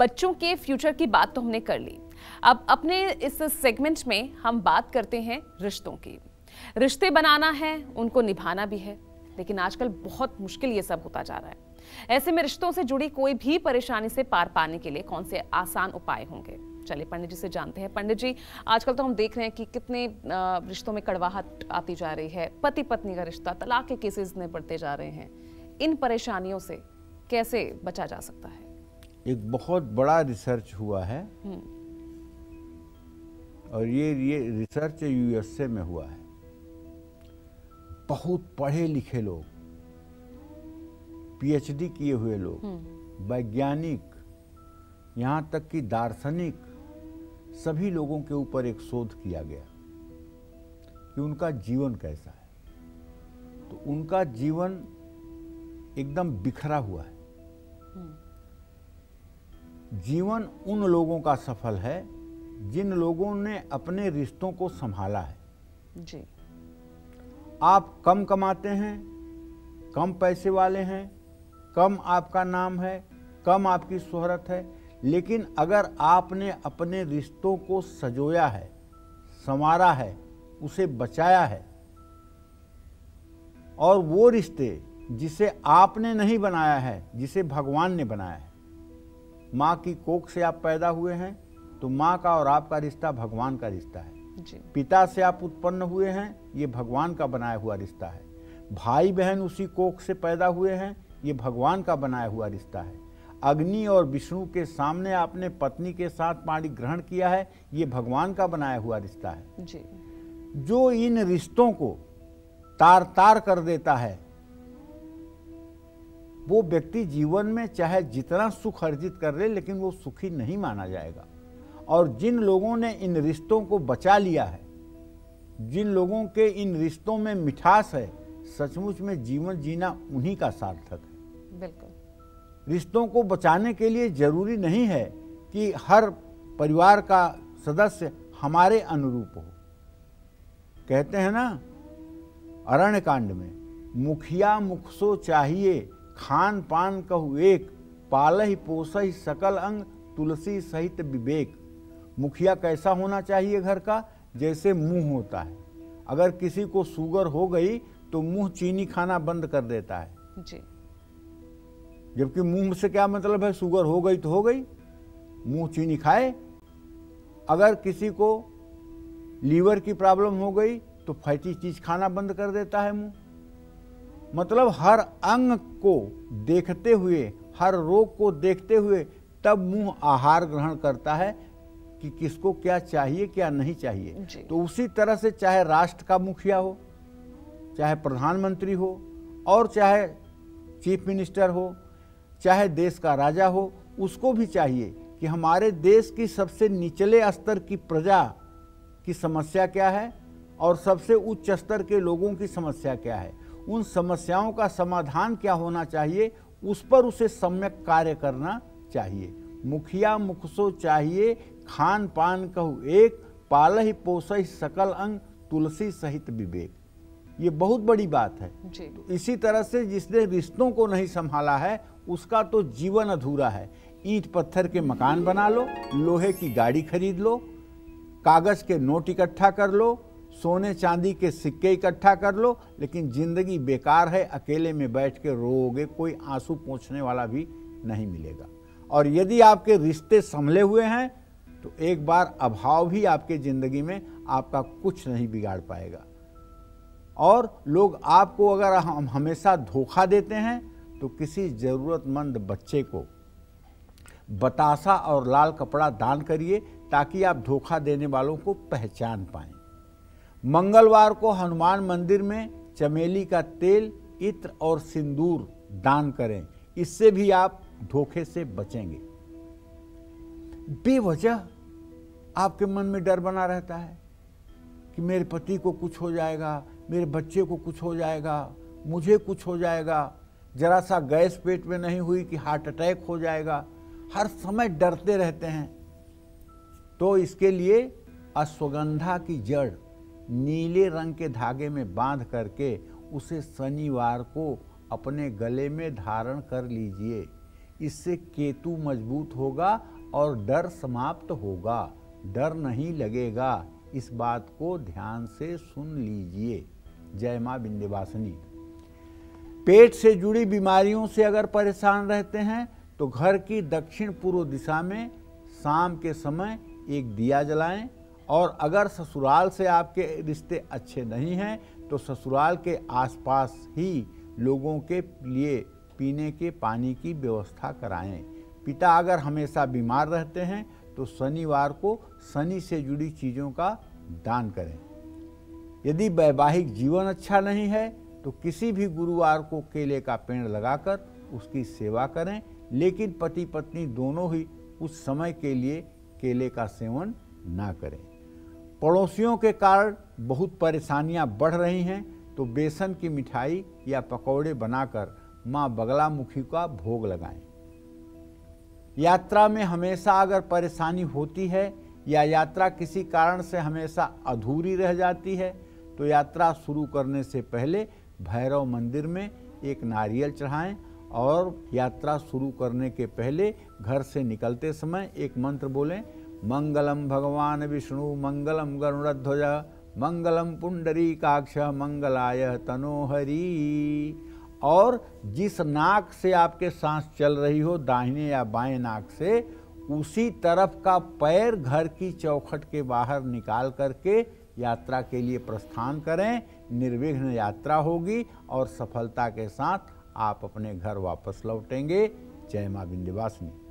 बच्चों के फ्यूचर की बात तो हमने कर ली। अब अपने इस सेगमेंट में हम बात करते हैं रिश्तों की। रिश्ते बनाना है, उनको निभाना भी है, लेकिन आजकल बहुत मुश्किल ये सब होता जा रहा है। ऐसे में रिश्तों से जुड़ी कोई भी परेशानी से पार पाने के लिए कौन से आसान उपाय होंगे? चलिए, पंडित जी से जानते हैं। पंडित जी, आजकल तो हम देख रहे हैं कि कितने रिश्तों में कड़वाहट आती जा रही है पति पत्नी का रिश्ता, तलाक के केसेस में बढ़ते जा रहे हैं। इन परेशानियों से कैसे बचा जा सकता है? एक बहुत बड़ा रिसर्च हुआ है हम्म। और ये ये रिसर्च यूएसए में हुआ है बहुत पढ़े लिखे लोग पीएचडी किए हुए लोग हम्म। वैज्ञानिक यहाँ तक कि दार्शनिक सभी लोगों के ऊपर एक शोध किया गया कि उनका जीवन कैसा है तो उनका जीवन एकदम बिखरा हुआ है हम्म। जीवन उन लोगों का सफल है जिन लोगों ने अपने रिश्तों को संभाला है। जी। आप कम कमाते हैं कम पैसे वाले हैं कम आपका नाम है कम आपकी शोहरत है लेकिन अगर आपने अपने रिश्तों को सजोया है संवारा है उसे बचाया है और वो रिश्ते जिसे आपने नहीं बनाया है जिसे भगवान ने बनाया है माँ की कोख से आप पैदा हुए हैं तो माँ का और आपका रिश्ता भगवान का रिश्ता है जी। पिता से आप उत्पन्न हुए हैं ये भगवान का बनाया हुआ रिश्ता है भाई बहन उसी कोख से पैदा हुए हैं ये भगवान का बनाया हुआ रिश्ता है अग्नि और विष्णु के सामने आपने पत्नी के साथ पाणी ग्रहण किया है ये भगवान का बनाया हुआ रिश्ता है जी। जो इन रिश्तों को तार तार कर देता है वो व्यक्ति जीवन में चाहे जितना सुख अर्जित कर ले लेकिन वो सुखी नहीं माना जाएगा। और जिन लोगों ने इन रिश्तों को बचा लिया है जिन लोगों के इन रिश्तों में मिठास है सचमुच में जीवन जीना उन्हीं का सार्थक है। बिल्कुल। रिश्तों को बचाने के लिए ज़रूरी नहीं है कि हर परिवार का सदस्य हमारे अनुरूप हो। कहते हैं ना अरण्य कांड में मुखिया मुखसो चाहिए खान पान कहु एक पाल ही पोस ही सकल अंग तुलसी सहित विवेक। मुखिया कैसा होना चाहिए घर का? जैसे मुँह होता है। अगर किसी को शुगर हो गई तो मुँह चीनी खाना बंद कर देता है। जी। जबकि मुँह से क्या मतलब है? शुगर हो गई तो हो गई। मुँह चीनी खाए। अगर किसी को लीवर की प्रॉब्लम हो गई तो फैटी चीज़ खाना बंद कर देता है मुँह। मतलब हर अंग को देखते हुए हर रोग को देखते हुए तब मुँह आहार ग्रहण करता है कि किसको क्या चाहिए क्या नहीं चाहिए। तो उसी तरह से चाहे राष्ट्र का मुखिया हो चाहे प्रधानमंत्री हो और चाहे चीफ मिनिस्टर हो चाहे देश का राजा हो उसको भी चाहिए कि हमारे देश की सबसे निचले स्तर की प्रजा की समस्या क्या है और सबसे उच्च स्तर के लोगों की समस्या क्या है। उन समस्याओं का समाधान क्या होना चाहिए उस पर उसे सम्यक कार्य करना चाहिए। मुखिया मुखसो चाहिए खान पान कहु एक पाल ही पोस सकल अंग तुलसी सहित विवेक। ये बहुत बड़ी बात है। जी। तो इसी तरह से जिसने रिश्तों को नहीं संभाला है उसका तो जीवन अधूरा है। ईट पत्थर के मकान बना लो लोहे की गाड़ी खरीद लो कागज़ के नोट इकट्ठा कर लो सोने चांदी के सिक्के इकट्ठा कर लो, लेकिन ज़िंदगी बेकार है, अकेले में बैठ के रोओगे, कोई आँसू पोछने वाला भी नहीं मिलेगा। और यदि आपके रिश्ते संभले हुए हैं तो एक बार अभाव भी आपके ज़िंदगी में आपका कुछ नहीं बिगाड़ पाएगा। और लोग आपको अगर हम हमेशा धोखा देते हैं तो किसी ज़रूरतमंद बच्चे को बतासा और लाल कपड़ा दान करिए, ताकि आप धोखा देने वालों को पहचान पाएँ। मंगलवार को हनुमान मंदिर में चमेली का तेल, इत्र और सिंदूर दान करें। इससे भी आप धोखे से बचेंगे। बेवजह आपके मन में डर बना रहता है कि मेरे पति को कुछ हो जाएगा, मेरे बच्चे को कुछ हो जाएगा, मुझे कुछ हो जाएगा। जरा सा गैस पेट में नहीं हुई कि हार्ट अटैक हो जाएगा। हर समय डरते रहते हैं। तो इसके लिए अश्वगंधा की जड़ नीले रंग के धागे में बाँध करके उसे शनिवार को अपने गले में धारण कर लीजिए। इससे केतु मज़बूत होगा और डर समाप्त होगा। डर नहीं लगेगा। इस बात को ध्यान से सुन लीजिए। जय माँ विंध्यवासिनी। पेट से जुड़ी बीमारियों से अगर परेशान रहते हैं तो घर की दक्षिण पूर्व दिशा में शाम के समय एक दिया जलाएँ। और अगर ससुराल से आपके रिश्ते अच्छे नहीं हैं तो ससुराल के आसपास ही लोगों के लिए पीने के पानी की व्यवस्था कराएँ। पिता अगर हमेशा बीमार रहते हैं तो शनिवार को शनि से जुड़ी चीज़ों का दान करें। यदि वैवाहिक जीवन अच्छा नहीं है तो किसी भी गुरुवार को केले का पेड़ लगाकर उसकी सेवा करें, लेकिन पति पत्नी दोनों ही उस समय के लिए केले का सेवन ना करें। पड़ोसियों के कारण बहुत परेशानियाँ बढ़ रही हैं तो बेसन की मिठाई या पकौड़े बनाकर माँ बगलामुखी का भोग लगाएँ। यात्रा में हमेशा अगर परेशानी होती है या यात्रा किसी कारण से हमेशा अधूरी रह जाती है तो यात्रा शुरू करने से पहले भैरव मंदिर में एक नारियल चढ़ाएँ और यात्रा शुरू करने के पहले घर से निकलते समय एक मंत्र बोलें मंगलम भगवान विष्णु, मंगलम गरुड़ध्वज मंगलम पुंडरी काक्ष मंगलाय तनोहरी और जिस नाक से आपके सांस चल रही हो, दाहिने या बाएँ नाक से, उसी तरफ़ का पैर घर की चौखट के बाहर निकाल करके यात्रा के लिए प्रस्थान करें। निर्विघ्न यात्रा होगी और सफलता के साथ आप अपने घर वापस लौटेंगे। जय माँ विंध्यवासिनी।